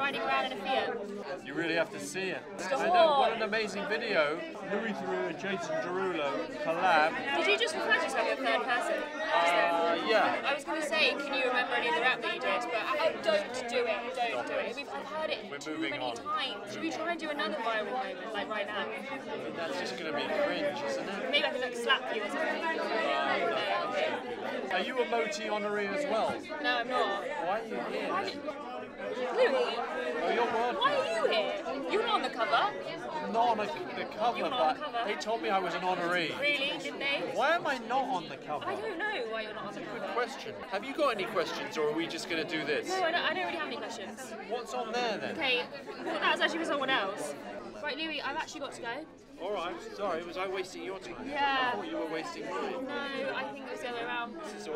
riding around in a Fiat. You really have to see it. Stop. I know, what an amazing video. Louis Theroux and Jason Derulo collab. Did you just refer to yourself as a third person? Uh, yeah. I was going to say, can you remember any of the rap that you did? But oh, don't do it, don't do it. We've, I've heard it We're too moving many on. times. Should we try and do another viral moment, like right now? That's just going to be cringe, isn't it? Maybe I can like slap you or something. Are you a MOTY honoree as well? No, I'm not. Why are you here? Louis, Oh, your word. why are you here? You're not on the cover. Not on the, the cover, You're but the cover. they told me I was an honoree. Really? Didn't they? Why am I not on the cover? I don't know why you're not on the cover. Good question. Have you got any questions, or are we just going to do this? No, I don't, I don't really have any questions. What's on there then? Okay, well, that was actually for someone else. Right, Louis, I've actually got to go. All right. Sorry, was I wasting your time? Yeah. I thought you were wasting mine. No, I think it was the other way around. This is all.